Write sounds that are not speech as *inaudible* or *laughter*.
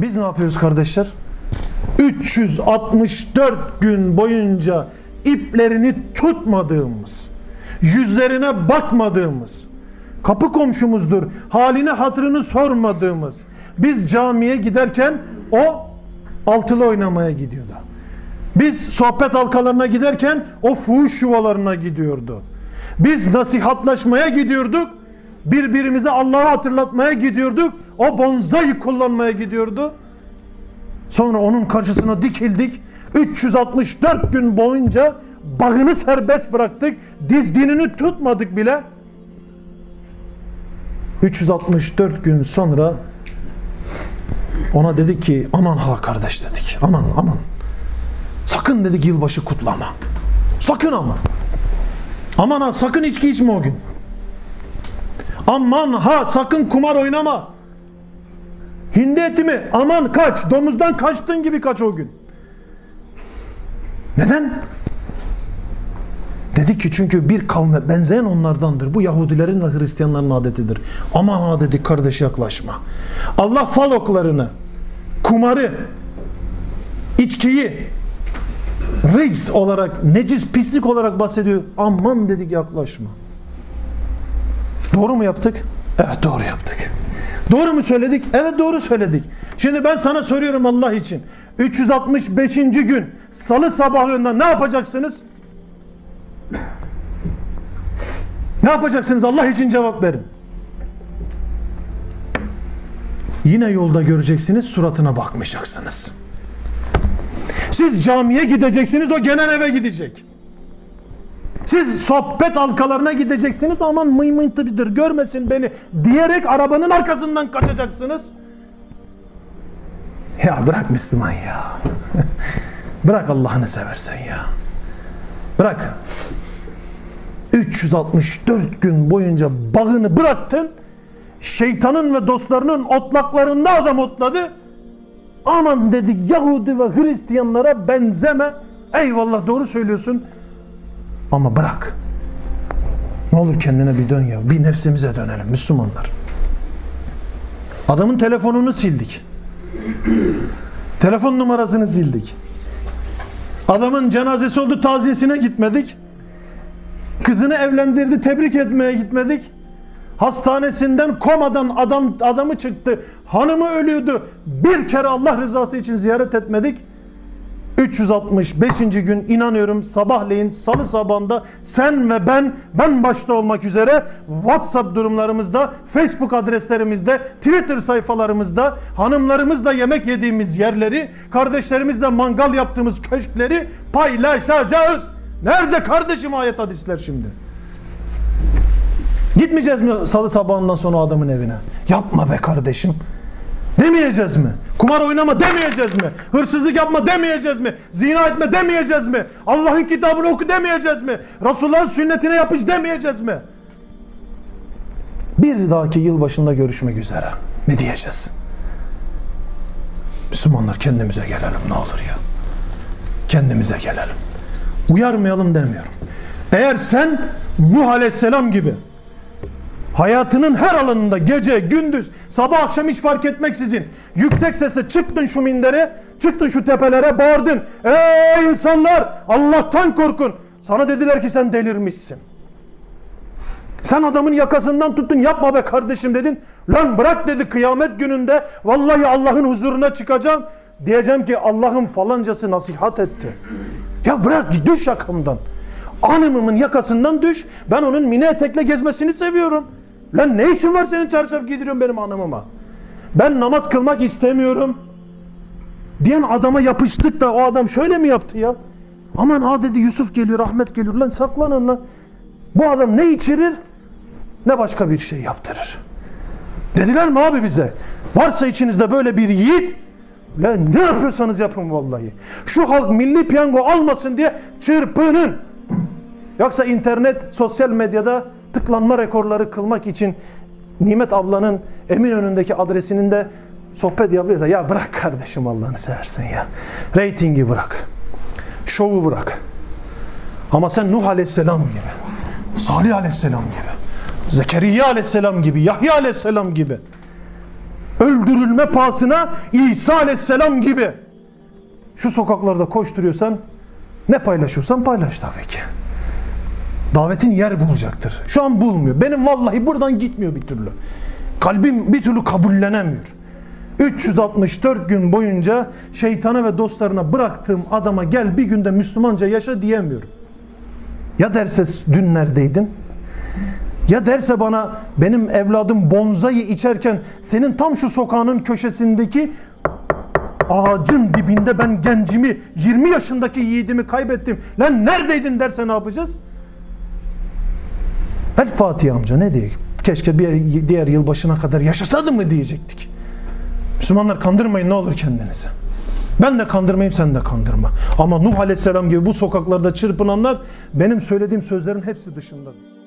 Biz ne yapıyoruz kardeşler? 364 gün boyunca iplerini tutmadığımız, yüzlerine bakmadığımız, kapı komşumuzdur, haline hatırını sormadığımız, biz camiye giderken o altılı oynamaya gidiyordu. Biz sohbet halkalarına giderken o fuhuş yuvalarına gidiyordu. Biz nasihatlaşmaya gidiyorduk. Birbirimize Allah'ı hatırlatmaya gidiyorduk. O bonzayı kullanmaya gidiyordu. Sonra onun karşısına dikildik. 364 gün boyunca bağını serbest bıraktık. Dizginini tutmadık bile. 364 gün sonra ona dedik ki aman ha kardeş dedik. Aman aman. Sakın dedik yılbaşı kutlama. Sakın ama. Aman ha sakın içki içme o gün. Aman ha sakın kumar oynama. Hindi eti mi? Aman kaç. Domuzdan kaçtığın gibi kaç o gün. Neden? Dedi ki çünkü bir kavme benzeyen onlardandır. Bu Yahudilerin ve Hristiyanların adetidir. Aman ha dedik kardeş yaklaşma. Allah fal oklarını, kumarı, içkiyi, reis olarak, necis pislik olarak bahsediyor. Aman dedik yaklaşma. Doğru mu yaptık? Evet doğru yaptık. Doğru mu söyledik? Evet doğru söyledik. Şimdi ben sana soruyorum Allah için. 365. gün salı sabahında ne yapacaksınız? Ne yapacaksınız Allah için cevap verin. Yine yolda göreceksiniz suratına bakmayacaksınız. Siz camiye gideceksiniz o genel eve gidecek. Siz sohbet halkalarına gideceksiniz aman mıymıntıdır görmesin beni diyerek arabanın arkasından kaçacaksınız. Ya bırak Müslüman ya. *laughs* bırak Allah'ını seversen ya. Bırak. 364 gün boyunca bağını bıraktın. Şeytanın ve dostlarının otlaklarında adam otladı. Aman dedik Yahudi ve Hristiyanlara benzeme. Eyvallah doğru söylüyorsun. Ama bırak. Ne olur kendine bir dön ya. Bir nefsimize dönelim Müslümanlar. Adamın telefonunu sildik. Telefon numarasını sildik. Adamın cenazesi oldu taziyesine gitmedik. Kızını evlendirdi tebrik etmeye gitmedik. Hastanesinden komadan adam adamı çıktı. Hanımı ölüyordu. Bir kere Allah rızası için ziyaret etmedik. 365. gün inanıyorum sabahleyin salı sabahında sen ve ben ben başta olmak üzere WhatsApp durumlarımızda, Facebook adreslerimizde, Twitter sayfalarımızda hanımlarımızla yemek yediğimiz yerleri, kardeşlerimizle mangal yaptığımız köşkleri paylaşacağız. Nerede kardeşim ayet hadisler şimdi? Gitmeyeceğiz mi salı sabahından sonra adamın evine? Yapma be kardeşim. Demeyeceğiz mi? Kumar oynama demeyeceğiz mi? Hırsızlık yapma demeyeceğiz mi? Zina etme demeyeceğiz mi? Allah'ın kitabını oku demeyeceğiz mi? Resulullah'ın sünnetine yapış demeyeceğiz mi? Bir dahaki yılbaşında görüşmek üzere. Ne diyeceğiz? Müslümanlar kendimize gelelim ne olur ya. Kendimize gelelim. Uyarmayalım demiyorum. Eğer sen Nuh Aleyhisselam gibi hayatının her alanında gece, gündüz, sabah akşam hiç fark etmeksizin yüksek sesle çıktın şu mindere, çıktın şu tepelere bağırdın. Ey insanlar Allah'tan korkun. Sana dediler ki sen delirmişsin. Sen adamın yakasından tuttun yapma be kardeşim dedin. Lan bırak dedi kıyamet gününde vallahi Allah'ın huzuruna çıkacağım. Diyeceğim ki Allah'ın falancası nasihat etti. Ya bırak düş yakamdan. Hanımımın yakasından düş. Ben onun mini etekle gezmesini seviyorum. Lan ne işin var senin çarşaf giydiriyorsun benim hanımıma? Ben namaz kılmak istemiyorum. Diyen adama yapıştık da o adam şöyle mi yaptı ya? Aman ha dedi Yusuf geliyor, Ahmet geliyor. Lan saklanın lan. Bu adam ne içirir ne başka bir şey yaptırır. Dediler mi abi bize? Varsa içinizde böyle bir yiğit Lan ne yapıyorsanız yapın vallahi. Şu halk milli piyango almasın diye çırpının. Yoksa internet, sosyal medyada tıklanma rekorları kılmak için Nimet ablanın emin önündeki adresinin de sohbet yapıyorsa ya bırak kardeşim Allah'ını seversen ya. Ratingi bırak. Şovu bırak. Ama sen Nuh aleyhisselam gibi, Salih aleyhisselam gibi, Zekeriya aleyhisselam gibi, Yahya aleyhisselam gibi öldürülme pahasına İsa aleyhisselam gibi şu sokaklarda koşturuyorsan ne paylaşıyorsan paylaş tabii ki. Davetin yer bulacaktır. Şu an bulmuyor. Benim vallahi buradan gitmiyor bir türlü. Kalbim bir türlü kabullenemiyor. 364 gün boyunca şeytana ve dostlarına bıraktığım adama gel bir günde Müslümanca yaşa diyemiyorum. Ya derse dün neredeydin? Ya derse bana benim evladım bonzayı içerken senin tam şu sokağının köşesindeki ağacın dibinde ben gencimi 20 yaşındaki yiğidimi kaybettim. Lan neredeydin derse ne yapacağız? El Fatih amca ne diyeyim? Keşke bir diğer yılbaşına kadar yaşasadım mı diyecektik. Müslümanlar kandırmayın ne olur kendinizi. Ben de kandırmayayım sen de kandırma. Ama Nuh Aleyhisselam gibi bu sokaklarda çırpınanlar benim söylediğim sözlerin hepsi dışındadır.